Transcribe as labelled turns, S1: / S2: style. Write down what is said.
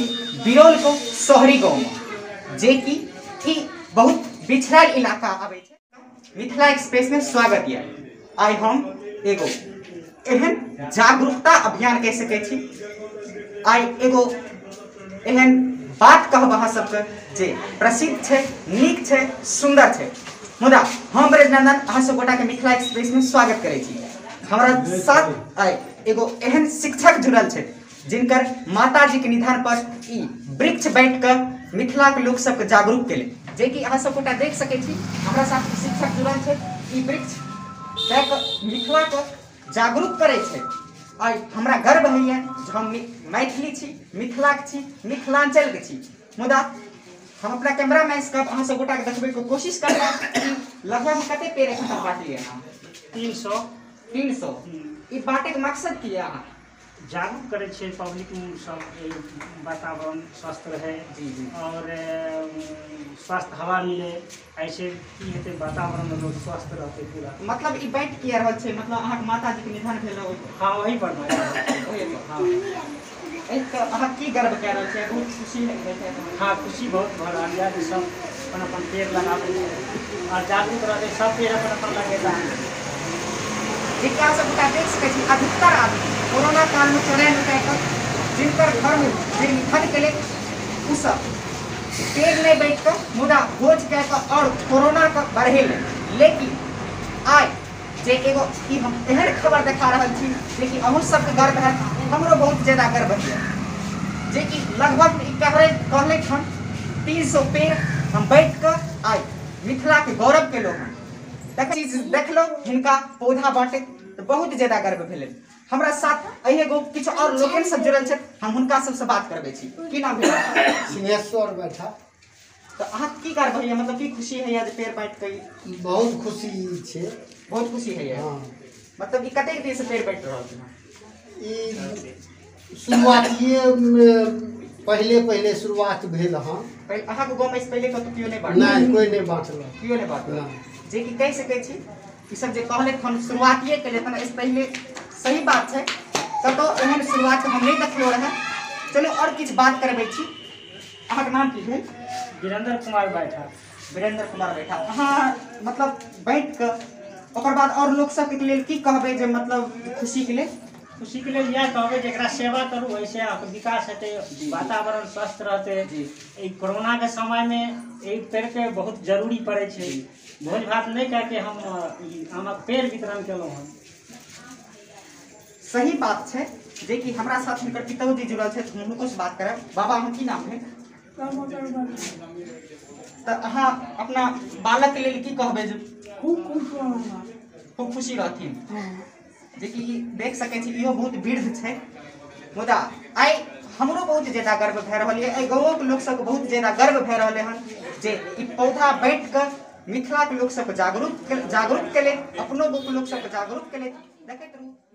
S1: शहरी गाँव में जे कि ई बहुत बिछड़ल इलाका आबै मिथिला एक्सप्रेस में स्वागत ये आइ हम एगो एहन जागरूकता अभियान कह सकै छी। आइ एगो एहन बात कहब अहाँ सबके जे प्रसिद्ध छै, नीक छै सुंदर छै। मुदा हम ब्रजनंदन अहाँ सब गोटा के मिथिला एक्सप्रेस में स्वागत करै छी। हमरा साथ आइ एगो एहन शिक्षक जुड़ल छै जिनकर माता जी के निधन पर ई वृक्ष बैठ कर मिथिला के लोग सबके जागरूक केले जे कि अहाँ सब गोटा देख सकै छी हमरा साथ शिक्षक जुड़ल छै ई वृक्ष मिथिला के जागरूक करै छै हमरा गर्व होइए जे हम मैथिली छी मिथिलाके छी मिथिलाञ्चलके छी। मुदा हम अपना कैमरा मैन से अहाँ सब गोटाके देखबैके कोशिश करब कि लगभग कते पेड़ एखन तक बाँटलियै
S2: तीन सौ।
S1: तीन सौ। ई बाँटैके मकसद की है अहाँ?
S2: जागरूक करै छियै पब्लिक सब वातावरण स्वस्थ रहै और स्वस्थ हवा मिले ऐसे की हेतै वातावरण में लोग स्वस्थ रहतै पूरा।
S1: मतलब ई बैठ किया रहल छै मतलब अहाँके माता जी के निधन भेल रहै।
S2: हाँ वही पर
S1: हाँ। अहाँ की गर्व कए रहल छियै? बहुत खुशी
S2: हाँ खुशी बहुत भऽ रहल यऽ जे सब अपन अपन पेड़ लगाबै छै और जागरूक रहतै सब पेड़ अपन अपन लगेता
S1: जिनका सब गोटा देख सकै छी अधिकतर आदमी। कोरोना काल में चौरानवे रुपए पर जिनकर घर में जे निधन केले उ सब पेड़ नहीं बैठ कर मुदा भोज कहकर और कोरोना का बढ़े लेकिन आइ जे एगो हम एहन खबर देखा रहल छी लेकिन अहूँ सबके गर्व है, हमरो बहुत ज़्यादा गर्व है जे कि लगभग कहले कहले हन तीन सौ पेड़ हम बैठ कर आइ मिथिला के गौरव के लोग देख देखलो हिनका पौधा बांटे तो बहुत ज़्यादा गर्व भेलै। हमरा साथ अहि एगो किछु और लोकन सब जुड़ल छै हम हुनका सबसे बात करबै छी। की नाम भेल?
S3: सिंहेश्वर बैठा।
S1: तो अहाँ की करबै? है मतलब की खुशी है जे पेड़ बांट के ई
S3: बहुत खुशी छै।
S1: बहुत खुशी है
S3: हाँ।
S1: मतलब ई कतेक दिन से पेड़ बांट रहल छी?
S3: ई शुरुआतिए पहिले पहिले शुरुआत भेल हँ।
S1: पहिले अहाँके गाँव में पहिले कतौ केओ नहीं बांट
S3: नहि कोइ नहि बाँटलक।
S1: केओ नहीं
S3: नहि
S1: जे कि कह सकै छी ई सब जे कहले हम शुरुआतिए केले तन इससे पहले सही बात छै। कतौ एहन शुरुआत हम नहीं देखलो रहे। चलो और किछु बात करबै छी। अहाँके नाम की भेल?
S2: वीरेंद्र कुमार बैठा
S1: वीरेंद्र कुमार बैठा अहाँ मतलब बैठ कऽ ओकर बाद और लोक सबके लेल की कहबै जे मतलब खुशीके लेल?
S2: खुशी के लेल इएह कहबै जे एकरा सेवा करू ऐसे अहाँके विकास हेतै वातावरण स्वस्थ रहतै। ई के समय में एहि पेड़ के बहुत ज़रूरी पड़ै छै। भोज भात नहीं कह के हम आमक पेड़ वितरण केलहुँ हन।
S1: सही बात है जे कि हमरा साथ हुनकर पिताजी जुड़ल छै हम हुनको से बात करब। बाबा अहाँ की नाम भेल? तऽ अहाँ अपना बालक के लेल की कहबै जे खूब खुशी रहथिन। जे कि देख सकै छी इहो बहुत वृद्ध छै। मुदा आइ हमरो बहुत ज़्यादा गर्व भए रहल यऽ। एहि गाँवोके लोक सबके बहुत ज़्यादा गर्व भए रहलै हन जे ई पौधा बैठ कऽ मिथिलाके लोक सबके जागरूक जागरूक केले अपनो लोक सबके जागरूक केले। देखैत रहू।